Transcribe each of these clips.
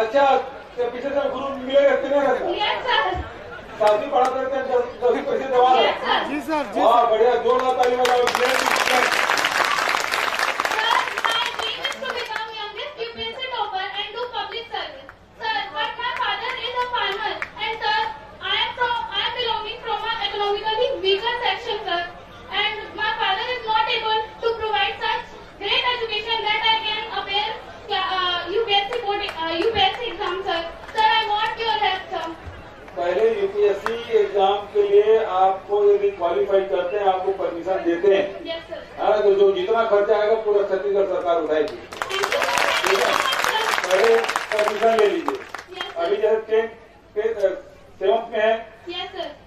अच्छा पीछे से गुरु मिलेगा कि नहीं मिलेगा शादी पढ़ा करके जल्दी पैसे दवा जी सर जी बढ़िया दो ताली बजाओ यूपीएससी एग्ज़ाम के लिए आपको यदि क्वालिफाई करते हैं आपको परमिशन देते हैं। हाँ तो जो जितना खर्चा आएगा पूरा छत्तीसगढ़ सरकार उठाएगी। Much, sir. पहले परमिशन ले लीजिए। अभी. जैसे टेंथ सेवंथ में है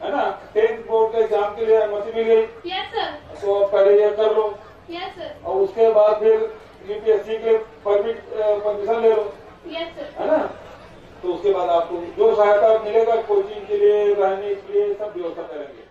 है ना? टेंथ बोर्ड के एग्ज़ाम के लिए अनुमति मिल गई। तो आप पहले ये कर लो। और उसके बाद फिर यूपीएससी के परमिट परमिशन ले लो Yes, sir. है ना तो उसके बाद आपको जो सहायता मिलेगा कोचिंग के लिए रहने के लिए सब व्यवस्था करेंगे।